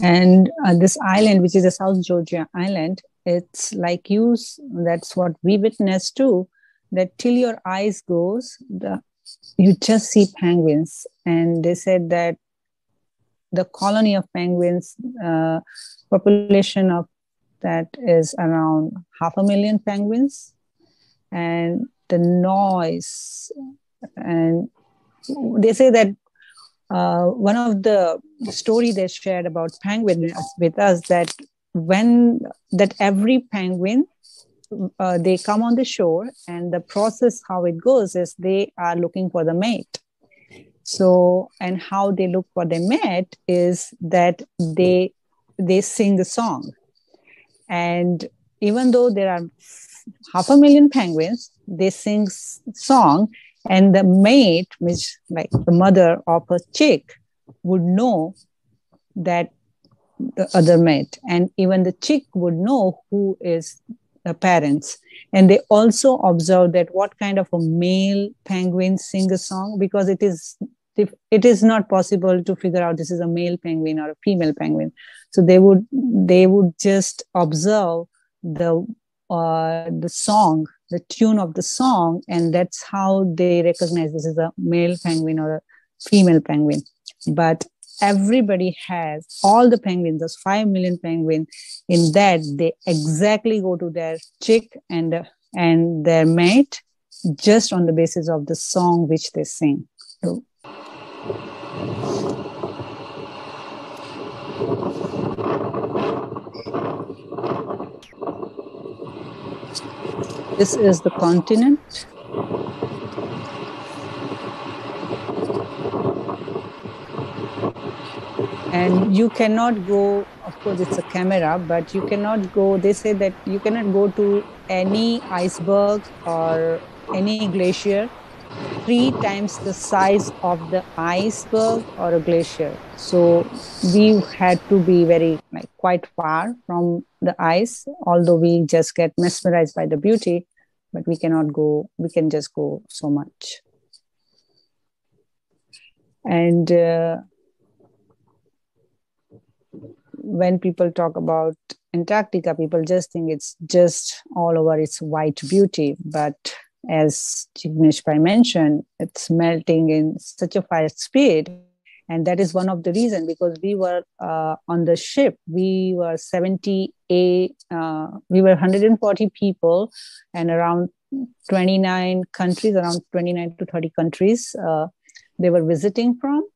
And uh, this island which is a south georgia island it's like you that's what we witnessed too that till your eyes goes the you just see penguins. And they said that the colony of penguins uh, population of that is around half a million penguins. And the noise and they say that uh, one of the story they shared about penguins with us that when that every penguin uh, they come on the shore and the process how it goes is they are looking for the mate. So and how they look for the mate is that they they sing the song. And even though there are half a million penguins they sing song and the mate which like the mother of a chick would know that the other mate. And even the chick would know who is the parents. And they also observe that what kind of a male penguin sing a song because it is it is not possible to figure out this is a male penguin or a female penguin. So they would they would just observe the uh, the song the tune of the song, and that's how they recognize this is a male penguin or a female penguin. But everybody has all the penguins, those five million penguins. In that, they exactly go to their chick and and their mate just on the basis of the song which they sing. So, This is the continent. And you cannot go of course, it's a camera, but you cannot go. They say that you cannot go to any iceberg or any glacier three times the size of the iceberg or a glacier. So we had to be very like quite far from the ice, although we just get mesmerized by the beauty, but we cannot go. We can just go so much. And uh, when people talk about Antarctica, people just think it's just all over its white beauty. But as Jignesh Bhai mentioned, it's melting in such a fast speed. And that is one of the reasons because we were uh, on the ship, we were 78, uh, we were 140 people and around 29 countries, around 29 to 30 countries uh, they were visiting from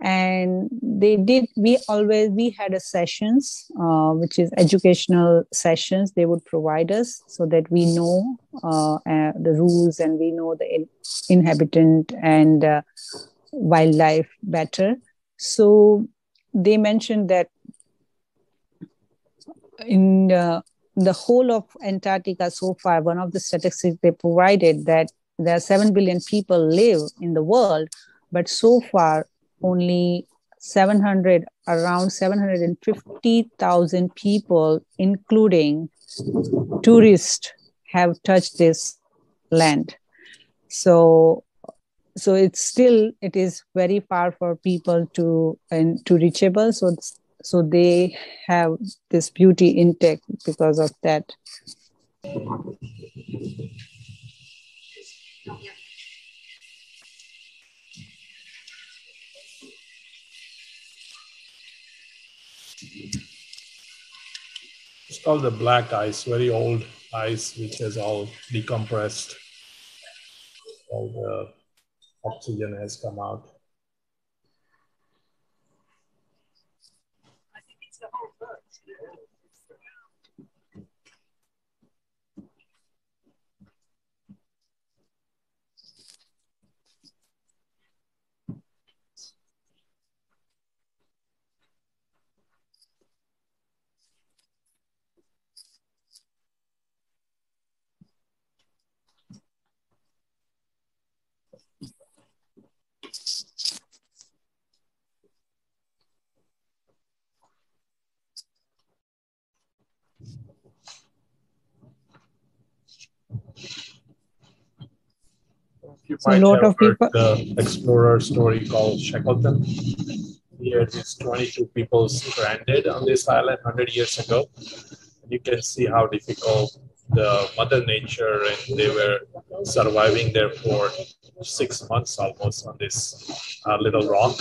and they did we always we had a sessions uh, which is educational sessions they would provide us so that we know uh, uh, the rules and we know the in- inhabitant and uh, wildlife better. So they mentioned that in uh, the whole of antarctica so far one of the statistics they provided that there are 7 billion people live in the world but so far only 700 around 750,000 people including tourists have touched this land. So so it's still it is very far for people to and to reachable. So so they have this beauty intact because of that called the black ice, very old ice, which has all decompressed. All the oxygen has come out. You So a might lot have of heard people- the explorer story called Shackleton. Here, these 22 people stranded on this island 100 years ago. You can see how difficult the Mother Nature and they were surviving there for six months almost on this uh, little rock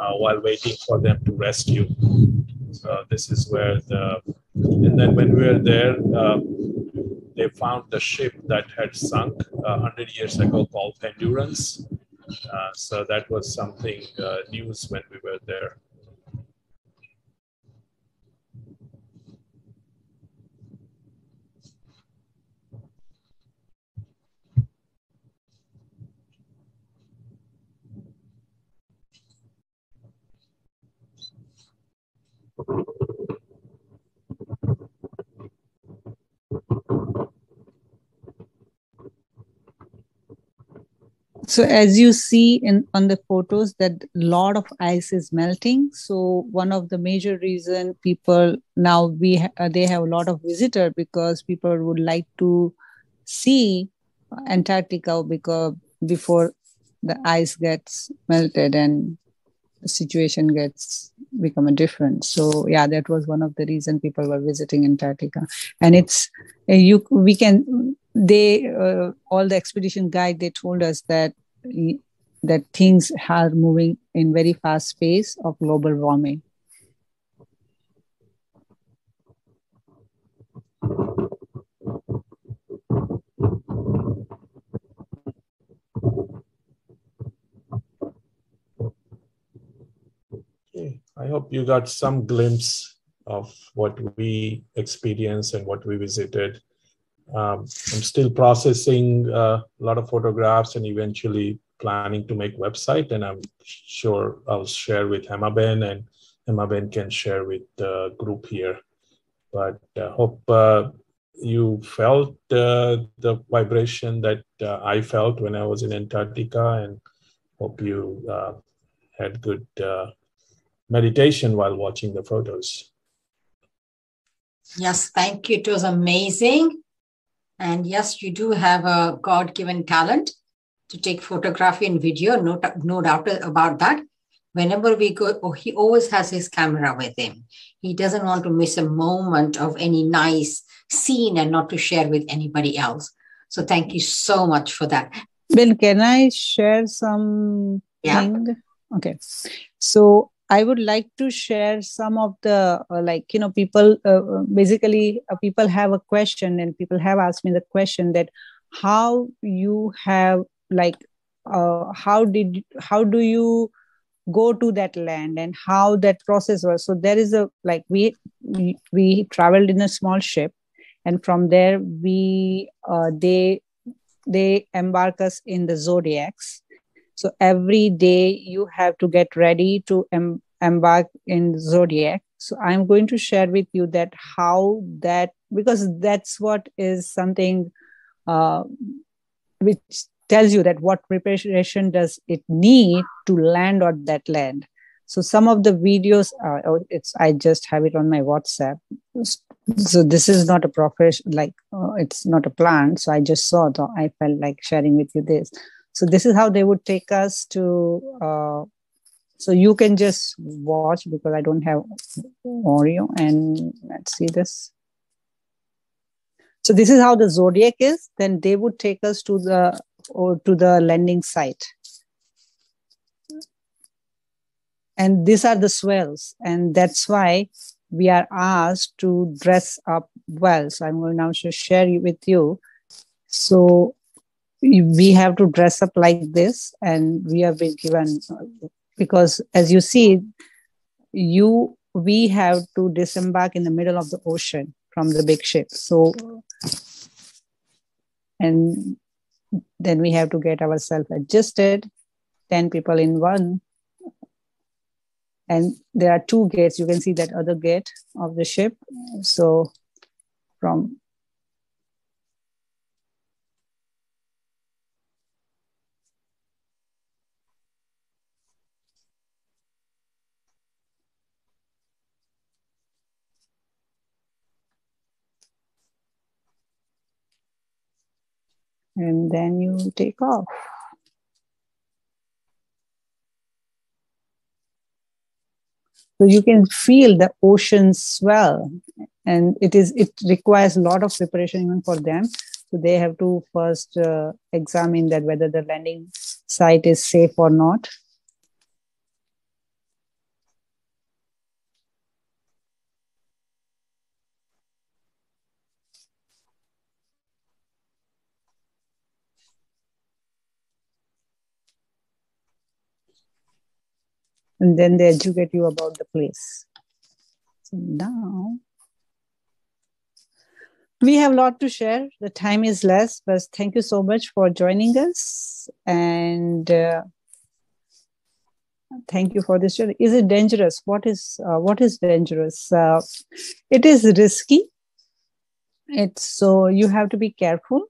uh, while waiting for them to rescue. So this is where the and then when we were there, uh, they found the ship that had sunk uh, 100 years ago called Endurance. Uh, so that was something uh, news when we were there. So as you see in on the photos that a lot of ice is melting. So one of the major reason people now we ha- uh, they have a lot of visitor because people would like to see antarctica because before the ice gets melted and the situation gets become a different. So yeah that was one of the reason people were visiting antarctica. And it's uh, you we can they uh, all the expedition guide they told us that that things are moving in very fast pace of global warming Okay. I hope you got some glimpse of what we experienced and what we visited. Um, I'm still processing uh, a lot of photographs and eventually planning to make website. And I'm sure I'll share with Hemaben and Hemaben can share with the group here. But uh, hope uh, you felt the vibration that I felt when I was in Antarctica, and hope you had good meditation while watching the photos. Yes, thank you. It was amazing. And yes, you do have a God given talent to take photography and video, no, no doubt about that. Whenever we go, oh, he always has his camera with him. He doesn't want to miss a moment of any nice scene and not to share with anybody else. So thank you so much for that. Bill, can I share some Yeah. Okay. So I would like to share some of the uh, like you know people uh, basically uh, people have a question and people have asked me the question that how you have like uh, how did how do you go to that land and how that process was? So there is a like we we, we traveled in a small ship and from there we uh, they they embark us in the zodiacs so every day you have to get ready to em- embark in zodiac. So i'm going to share with you that how that because that's what is something uh, which tells you that what preparation does it need to land on that land. So some of the videos are oh, it's i just have it on my whatsapp. So this is not a profession like uh, it's not a plan so i just saw it i felt like sharing with you this so this is how they would take us to uh, so you can just watch because i don't have audio and let's see this. So this is how the zodiac is. Then they would take us to the or to the landing site. And these are the swells. And that's why we are asked to dress up well. So i'm going now to share with you. So we have to dress up like this and we have been given because as you see you we have to disembark in the middle of the ocean from the big ship. So and then we have to get ourselves adjusted 10 people in one. And there are two gates. You can see that other gate of the ship. So from and then you take off. So you can feel the ocean swell and it is it requires a lot of preparation even for them. So they have to first uh, examine that whether the landing site is safe or not and then they educate you about the place. So now we have a lot to share. The time is less, but thank you so much for joining us. And uh, thank you for this journey. Is it dangerous? What is uh, what is dangerous? Uh, it is risky. It's so you have to be careful,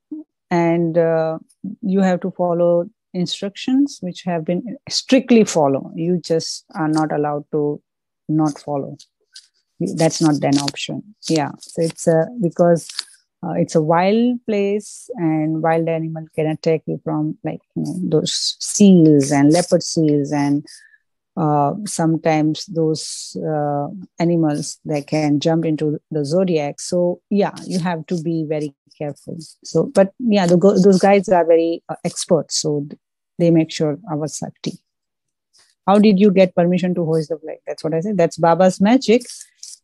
and uh, you have to follow instructions which have been strictly follow. You just are not allowed to not follow. That's not an option. Yeah. So it's a because uh, it's a wild place and wild animal can attack you from like you know, those seals and leopard seals and uh, sometimes those uh, animals that can jump into the zodiac. So yeah you have to be very careful. So but yeah the, those guys are very uh, expert so they make sure our safety. How did you get permission to hoist the flag? That's what i said. That's baba's magic.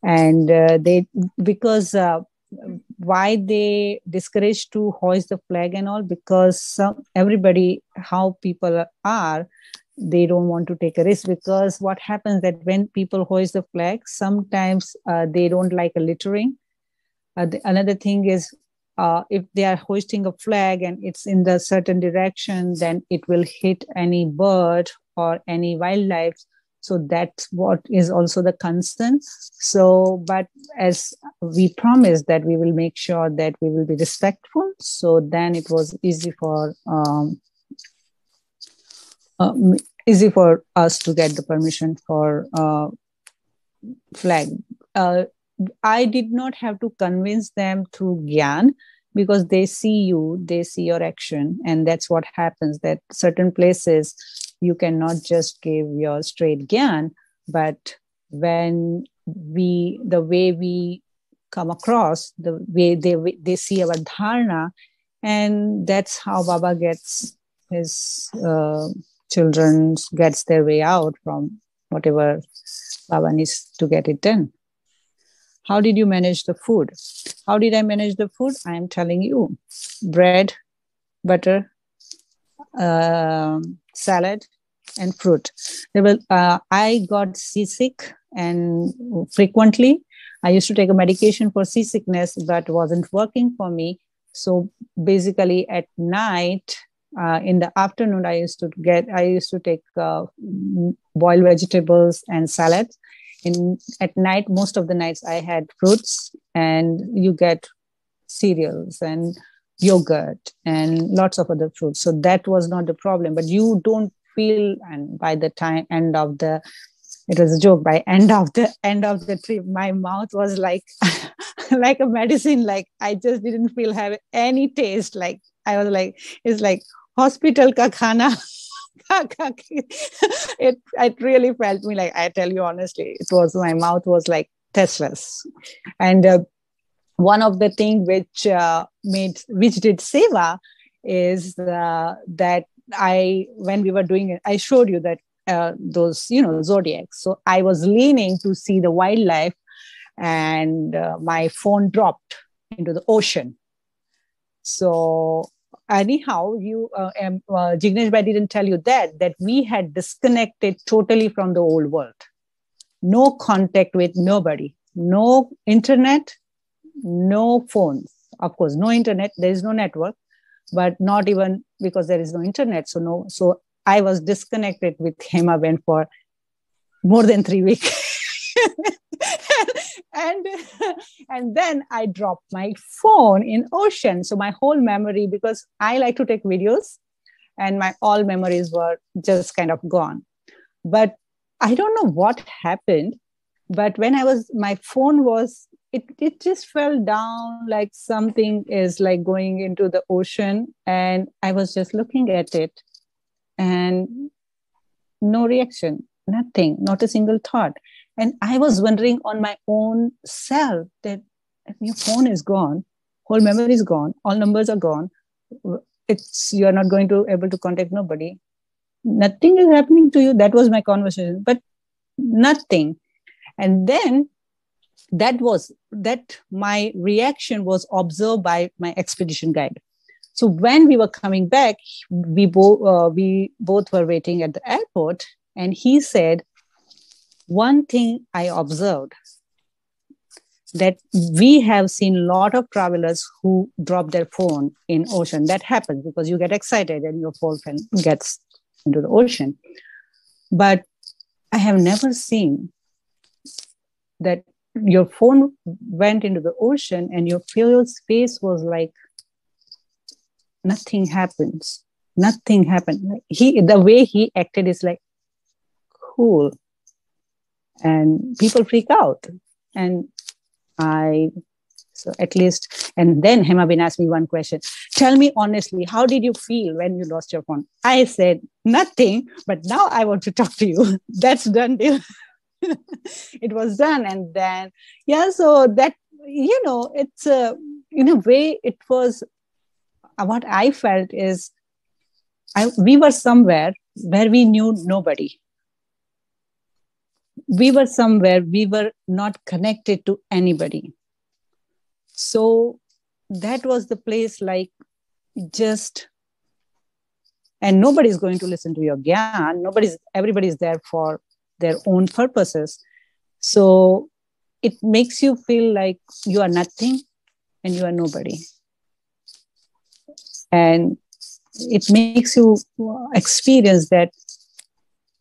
And uh, they because uh, why they discourage to hoist the flag and all? Because everybody how people are they don't want to take a risk because what happens that when people hoist the flag sometimes uh, they don't like a littering. Uh, the, another thing is uh, if they are hoisting a flag and it's in the certain direction then it will hit any bird or any wildlife. So that's what is also the concern. So but as we promised that we will make sure that we will be respectful so then it was easy for um, uh, easy for us to get the permission for uh, flag. Uh, i did not have to convince them through gyan because they see you they see your action and that's what happens that certain places you cannot just give your straight gyan but when we the way we come across the way they they see our dharna and that's how baba gets his uh, children gets their way out from whatever baba needs to get it done. How did you manage the food? How did i manage the food? I am telling you. Bread butter uh, salad and fruit. There were, uh, I got seasick and frequently. I used to take a medication for seasickness, but wasn't working for me. So basically, at night, uh, in the afternoon, I used to get, I used to take uh, boiled vegetables and salads. In at night, most of the nights, I had fruits, and you get cereals and yogurt and lots of other fruits. So that was not the problem. But you don't feel and by the time end of the it was a joke by end of the end of the trip my mouth was like *laughs* like a medicine like i just didn't feel have any taste like i was like it's like hospital ka khana it it really felt me like i tell you honestly it was my mouth was like tasteless and uh, one of the thing which uh, made which did seva is uh, that I when we were doing it, I showed you that uh, those you know zodiacs. So I was leaning to see the wildlife, and uh, my phone dropped into the ocean. So anyhow, you uh, um, uh, Jignesh Bhai didn't tell you that that we had disconnected totally from the old world. No contact with nobody. No internet. No phones. Of course, no internet. There is no network but not even because there is no internet. So no, so I was disconnected with Hemaben for more than three weeks. *laughs* and *laughs* and then I dropped my phone in ocean. So my whole memory, because I like to take videos, and my all memories were just kind of gone. But I don't know what happened. But when I was, my phone was it, it just fell down like something is like going into the ocean and i was just looking at it and no reaction nothing not a single thought and i was wondering on my own self that your phone is gone whole memory is gone all numbers are gone it's you are not going to be able to contact nobody. Nothing is happening to you. That was my conversation but nothing. And then that was that my reaction was observed by my expedition guide. So when we were coming back we both uh, we both were waiting at the airport and he said one thing i observed that we have seen a lot of travelers who drop their phone in ocean. That happens because you get excited and your phone gets into the ocean. But i have never seen that your phone went into the ocean and your feels face was like nothing happens. Nothing happened. He the way he acted is like cool and people freak out. And i so at least and then Hemaben asked me one question. Tell me honestly how did you feel when you lost your phone? I said nothing but now i want to talk to you. *laughs* That's done deal. *laughs* It was done. And then yeah so that you know it's a in a way it was uh, what i felt is I, we were somewhere where we knew nobody we were somewhere we were not connected to anybody. So that was the place like just and nobody's going to listen to your gyan. Nobody's everybody's there for their own purposes. So it makes you feel like you are nothing and you are nobody. And it makes you experience that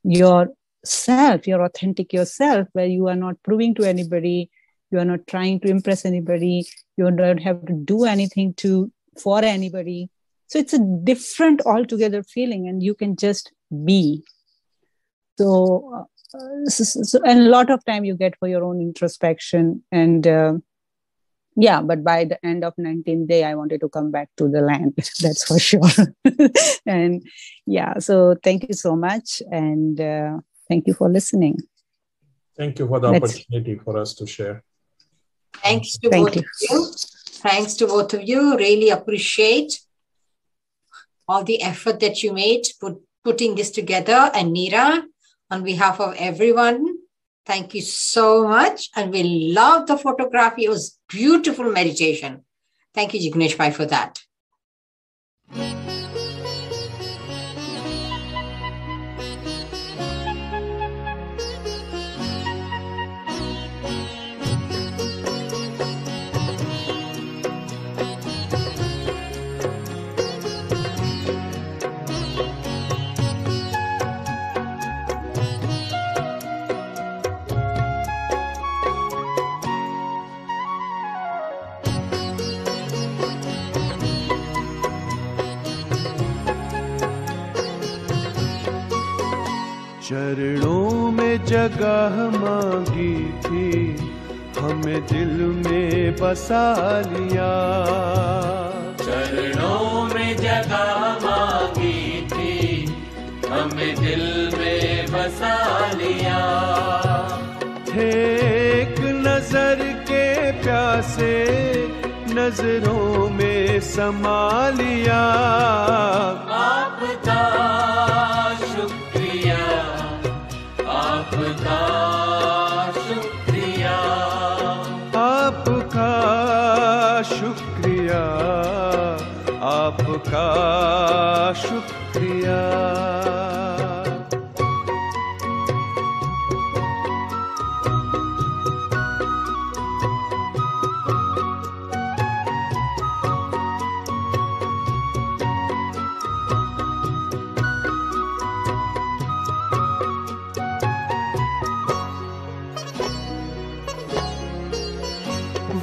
your self, your authentic yourself, where you are not proving to anybody, you are not trying to impress anybody, you don't have to do anything to for anybody. So it's a different altogether feeling, and you can just be. So, uh, so, so and a lot of time you get for your own introspection and. Uh, yeah but by the end of 19th day i wanted to come back to the land *laughs* that's for sure *laughs* and yeah so thank you so much and uh, thank you for listening thank you for the Let's... opportunity for us to share thanks to thank both you. of you thanks to both of you really appreciate all the effort that you made put, putting this together and Neera on behalf of everyone Thank you so much. And we love the photography. It was beautiful meditation. Thank you, Jignesh Bhai, for that. चरणों में जगह मांगी थी हमें दिल में बसा लिया। चरणों में जगह मांगी थी हमें दिल में बसा लिया। थे एक नज़र के प्यासे नज़रों में समा लिया। आपका आपका शुक्रिया आपका शुक्रिया आपका शुक्रिया।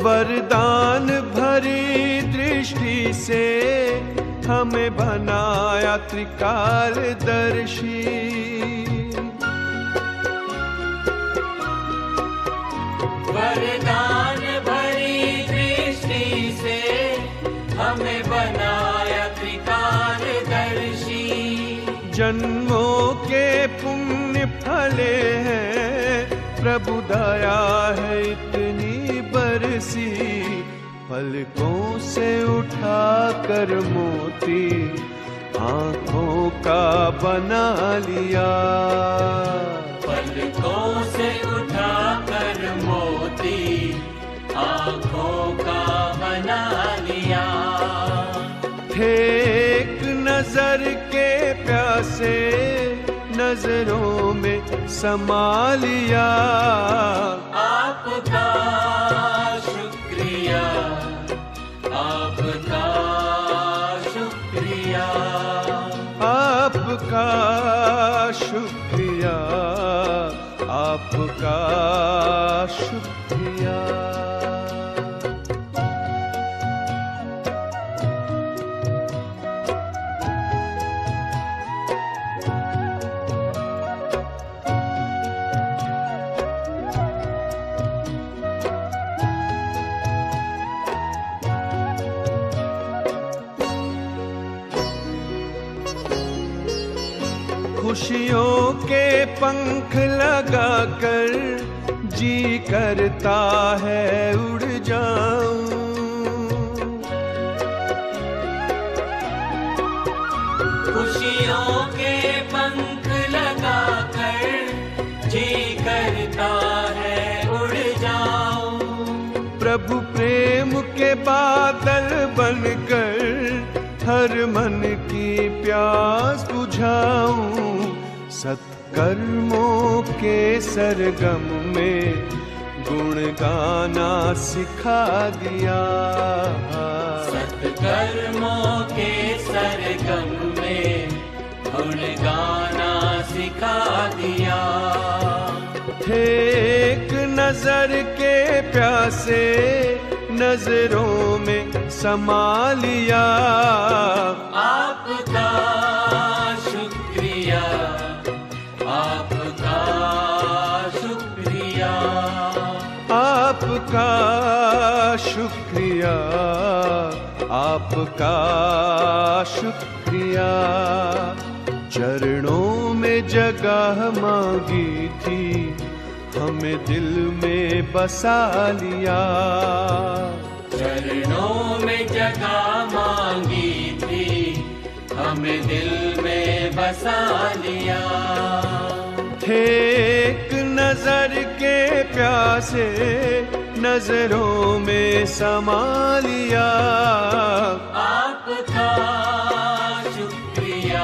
वरदान भरी दृष्टि से हमें बनाया त्रिकाल दर्शी वरदान भरी दृष्टि से हमें बनाया त्रिकाल दर्शी जन्मों के पुण्य फले हैं प्रभु दया है बरसी पलकों से उठा कर मोती आँखों का बना लिया। पलकों से उठा कर मोती आँखों का बना लिया। थे एक नज़र के प्यासे नज़रों में समा लिया। आपका शुक्र पंख लगाकर जी करता है उड़ जाऊँ। खुशियों के पंख लगा कर जी करता है उड़ जाऊँ। प्रभु प्रेम के बादल बनकर हर मन की प्यास बुझाऊं। सत्कर्मों के सरगम में गुण गाना सिखा दिया सत्कर्मों के सरगम में गुण गाना सिखा दिया। थे एक नज़र के प्यासे नज़रों में समा लिया। आपका आपका शुक्रिया आपका शुक्रिया। चरणों में जगह मांगी थी हमें दिल में बसा लिया। चरणों में जगह मांगी थी हमें दिल में बसा लिया। थे एक नज़र के प्यासे नज़रों में समा लिया। आपका शुक्रिया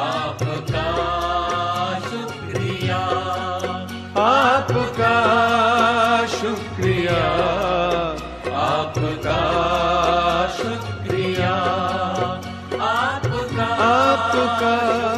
आपका शुक्रिया। आपका शुक्रिया। आपका शुक्रिया आपका आपका